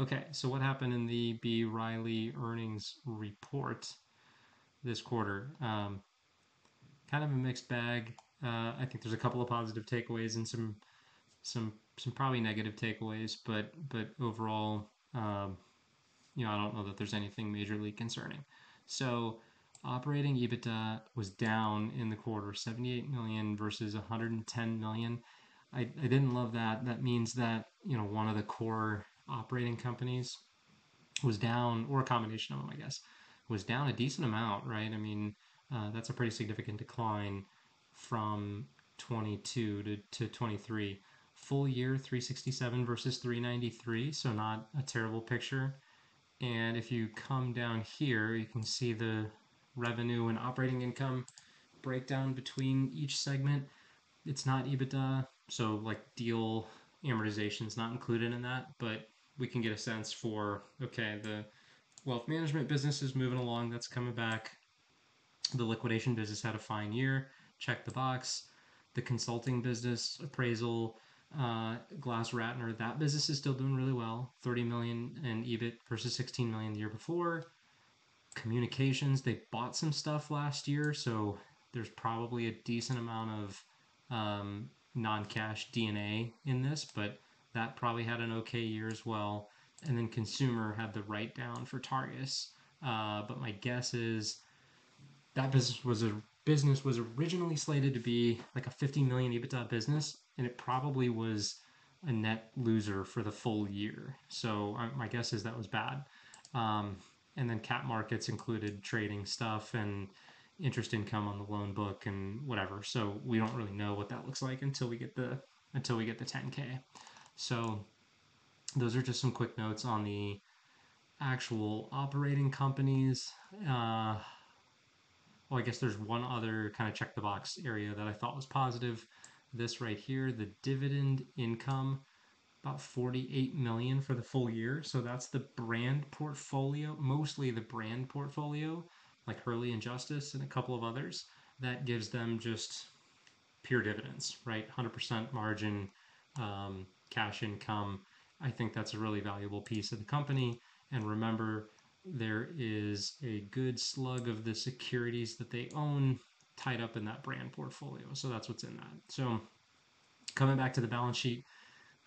Okay, so what happened in the B. Riley earnings report this quarter? Um, kind of a mixed bag. Uh, I think there's a couple of positive takeaways and some some some probably negative takeaways, but but overall, um, you know, I don't know that there's anything majorly concerning. So operating EBITDA was down in the quarter, 78 million versus 110 million. I, I didn't love that. That means that you know one of the core operating companies was down, or a combination of them, I guess, was down a decent amount, right? I mean, uh, that's a pretty significant decline from 22 to, to 23. Full year 367 versus 393, so not a terrible picture. And if you come down here, you can see the revenue and operating income breakdown between each segment. It's not EBITDA, so like deal amortization is not included in that, but we can get a sense for okay, the wealth management business is moving along, that's coming back. The liquidation business had a fine year, check the box. The consulting business, appraisal, uh, GlassRatner, that business is still doing really well. 30 million in EBIT versus 16 million the year before. Communications, they bought some stuff last year, so there's probably a decent amount of um, non-cash DNA in this, but that probably had an okay year as well. And then consumer had the write down for Targus. Uh, but my guess is that business was a business was originally slated to be like a 50 million EBITDA business, and it probably was a net loser for the full year. So I, my guess is that was bad. Um, and then cap markets included trading stuff and interest income on the loan book and whatever. So we don't really know what that looks like until we get the until we get the 10k. So those are just some quick notes on the actual operating companies. Uh, well, I guess there's one other kind of check the box area that I thought was positive. This right here, the dividend income, about 48 million for the full year. So that's the brand portfolio, mostly the brand portfolio, like Hurley and Justice and a couple of others. That gives them just pure dividends, right? 100% margin, um, cash income. I think that's a really valuable piece of the company. And remember, there is a good slug of the securities that they own tied up in that brand portfolio. So that's what's in that. So coming back to the balance sheet,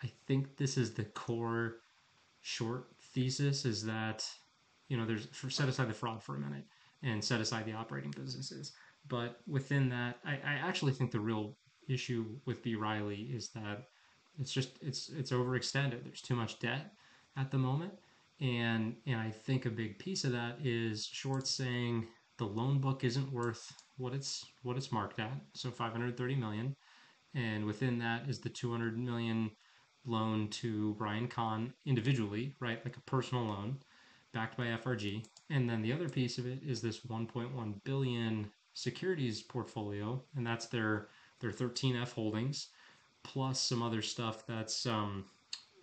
I think this is the core short thesis is that, you know, there's for set aside the fraud for a minute and set aside the operating businesses. But within that, I, I actually think the real issue with B. Riley is that it's just it's it's overextended. There's too much debt at the moment. And and I think a big piece of that is short saying the loan book isn't worth what it's what it's marked at, so 530 million, and within that is the 200 million loan to Brian Kahn individually, right, like a personal loan backed by FRG, and then the other piece of it is this 1.1 billion securities portfolio, and that's their their 13F holdings, plus some other stuff that's um,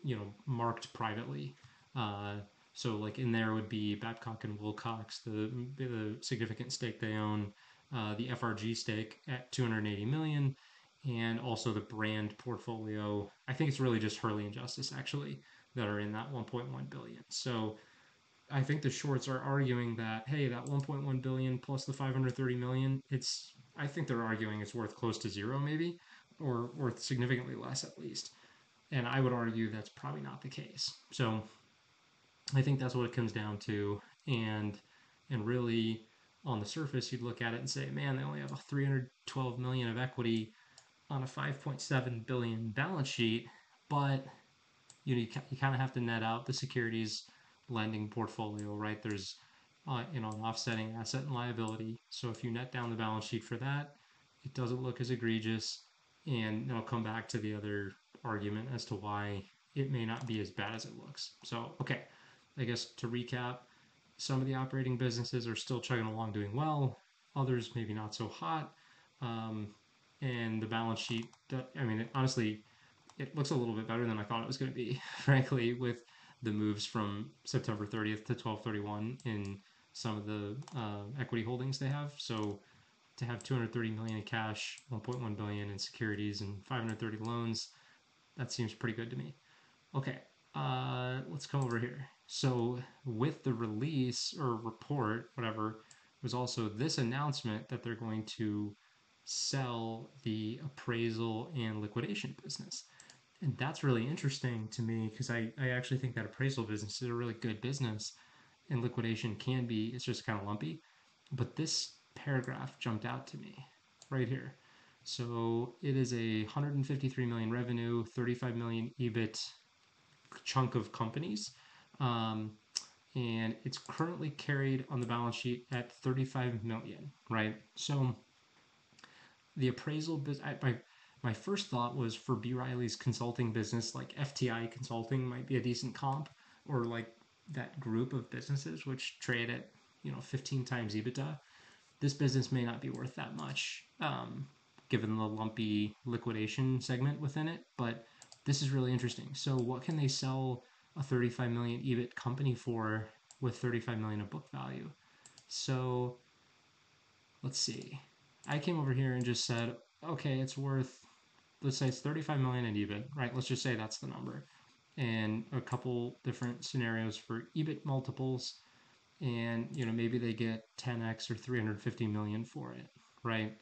you know marked privately. Uh, so like in there would be Babcock and Wilcox, the, the significant stake they own, uh, the FRG stake at 280 million, and also the brand portfolio. I think it's really just Hurley and Justice actually that are in that 1.1 billion. So I think the shorts are arguing that hey, that 1.1 billion plus the 530 million, it's I think they're arguing it's worth close to zero maybe, or worth significantly less at least. And I would argue that's probably not the case. So I think that's what it comes down to. And and really on the surface you'd look at it and say, man, they only have a 312 million of equity on a 5.7 billion balance sheet, but you know, you, you kind of have to net out the securities lending portfolio, right? There's uh, you know an offsetting asset and liability. So if you net down the balance sheet for that, it doesn't look as egregious. And I'll come back to the other argument as to why it may not be as bad as it looks. So okay, I guess to recap, some of the operating businesses are still chugging along doing well, others maybe not so hot. Um, and the balance sheet, I mean, it, honestly, it looks a little bit better than I thought it was going to be, frankly, with the moves from September 30th to 1231 in some of the uh, equity holdings they have. So to have 230 million in cash, 1.1 billion in securities, and 530 loans, that seems pretty good to me. Okay, uh, let's come over here. So with the release or report, whatever, was also this announcement that they're going to sell the appraisal and liquidation business. And that's really interesting to me because I, I actually think that appraisal business is a really good business and liquidation can be, it's just kind of lumpy. But this paragraph jumped out to me right here. So it is a 153 million revenue, 35 million EBIT chunk of companies. Um, and it's currently carried on the balance sheet at 35 million, right? So the appraisal my, my first thought was for B. Riley's consulting business, like FTI Consulting might be a decent comp, or like that group of businesses which trade at, you know, 15 times EBITDA. This business may not be worth that much, um, given the lumpy liquidation segment within it, but this is really interesting. So, what can they sell a 35 million EBIT company for with 35 million of book value? So, let's see. I came over here and just said, okay, it's worth, let's say it's 35 million in EBIT, right? Let's just say that's the number. And a couple different scenarios for EBIT multiples. And, you know, maybe they get 10x or 350 million for it, right?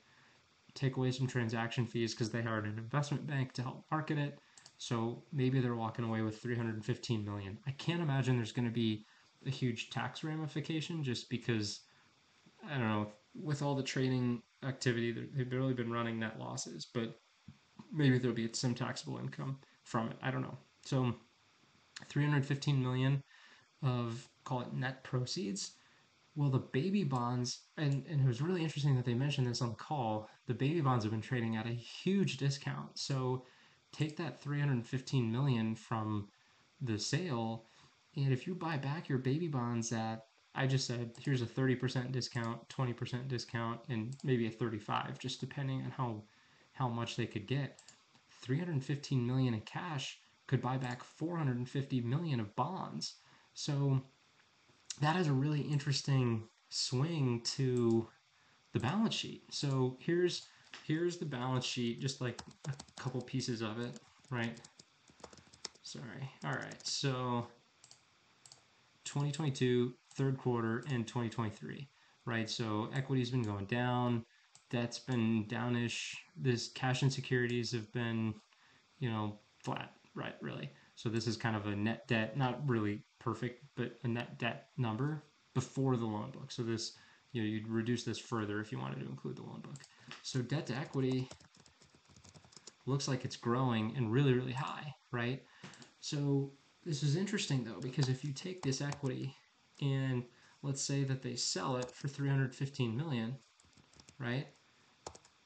Take away some transaction fees because they hired an investment bank to help market it. So maybe they're walking away with 315 million. I can't imagine there's going to be a huge tax ramification just because I don't know with all the trading activity they've barely been running net losses, but maybe there'll be some taxable income from it. I don't know. So 315 million of call it net proceeds. Well, the baby bonds, and, and it was really interesting that they mentioned this on the call. The baby bonds have been trading at a huge discount. So take that 315 million from the sale and if you buy back your baby bonds at I just said here's a 30% discount, 20% discount and maybe a 35 just depending on how how much they could get. 315 million in cash could buy back 450 million of bonds. So that is a really interesting swing to the balance sheet. So here's here's the balance sheet, just like a couple pieces of it, right? Sorry. All right. So 2022, third quarter, and 2023, right? So equity's been going down, debt's been downish. This cash and securities have been, you know, flat, right? Really. So this is kind of a net debt, not really perfect, but a net debt number before the loan book. So this, you know, you'd reduce this further if you wanted to include the loan book. So debt to equity looks like it's growing and really, really high, right? So this is interesting though, because if you take this equity and let's say that they sell it for 315 million, right?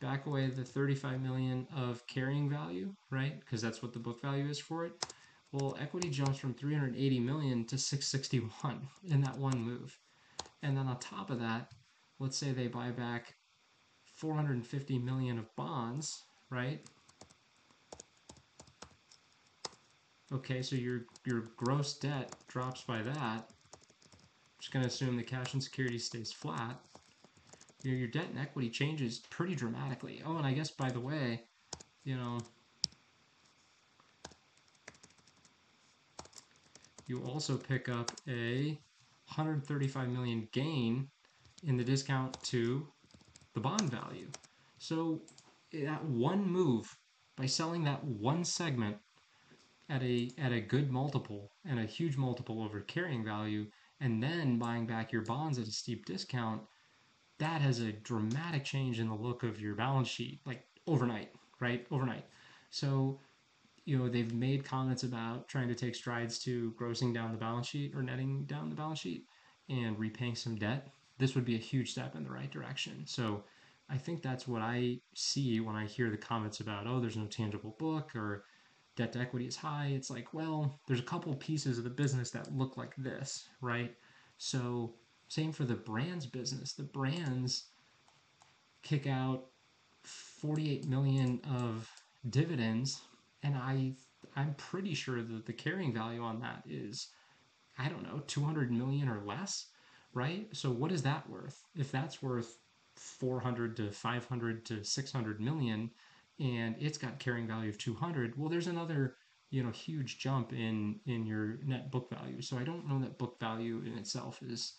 Back away the 35 million of carrying value, right? Because that's what the book value is for it. Well, equity jumps from 380 million to 661 in that one move. And then on top of that, let's say they buy back 450 million of bonds, right? Okay, so your your gross debt drops by that. I'm just going to assume the cash and security stays flat. Your, your debt and equity changes pretty dramatically. Oh, and I guess, by the way, you know, you also pick up a 135 million gain in the discount to the bond value. So that one move, by selling that one segment at a at a good multiple and a huge multiple over carrying value, and then buying back your bonds at a steep discount, that has a dramatic change in the look of your balance sheet, like overnight, right? Overnight. So, you know, they've made comments about trying to take strides to grossing down the balance sheet or netting down the balance sheet and repaying some debt this would be a huge step in the right direction. So I think that's what I see when I hear the comments about, oh, there's no tangible book or debt to equity is high. It's like, well, there's a couple pieces of the business that look like this, right? So same for the brands business. The brands kick out 48 million of dividends and I I'm pretty sure that the carrying value on that is I don't know, 200 million or less right? So what is that worth? If that's worth 400 to 500 to 600 million and it's got carrying value of 200, well, there's another you know huge jump in in your net book value. So I don't know that book value in itself is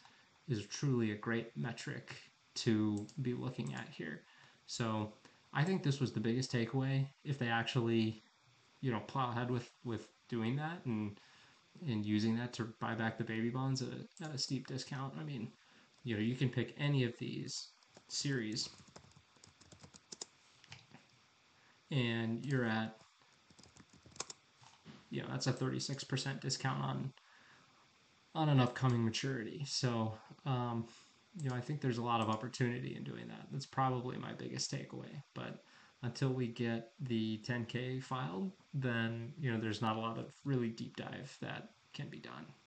is truly a great metric to be looking at here. So I think this was the biggest takeaway. If they actually, you know, plow ahead with with doing that and and using that to buy back the baby bonds at a, at a steep discount, I mean, you know, you can pick any of these series. And you're at you know that's a 36% discount on on an upcoming maturity. So um, you know i think there's a lot of opportunity in doing that. That's probably my biggest takeaway but until we get the 10k filed then you know there's not a lot of really deep dive that can be done